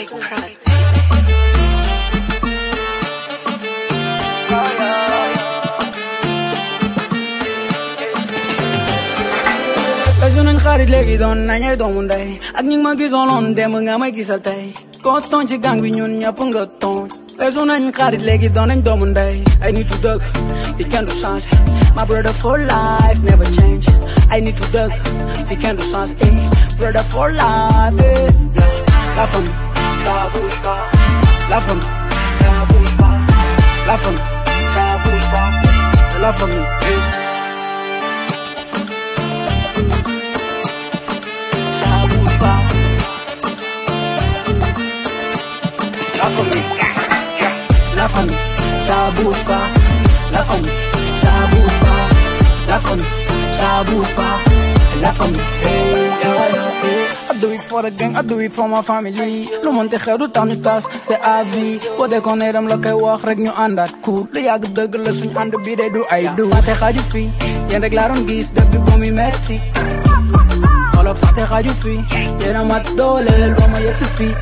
Big. Pesu nañ xarit léegi doon nañay doomu ak ma gisoon nga may gisal koo tooñ ci gang bi ñun nga Pesu nañ xarit nañ change my brother for life never change. Ay nitu dëgg fi kenn du change eh brother for life eh yeah. Bouge pas la famille ça bouge pas la famille ça bouge pas la eh. ça bouge pas. La famille, ça bouge pas. La famille, ça bouge pas. La famille, ça bouge pas. La famille, for the gang, I do it for my family. Lu monte xew du tas, c'est à vie. Boo dee ko ne dem la wax rek ñu àndaat cool. Lu yàgg dëgg la suñu ànd bi de du ay du. Fàtte xaju fi, yéen rek laa doon gis depuis ba muy metti. Xoolal fàtte xaju fi, yéen a ma dooleel ba ma fii.